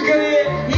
के लिए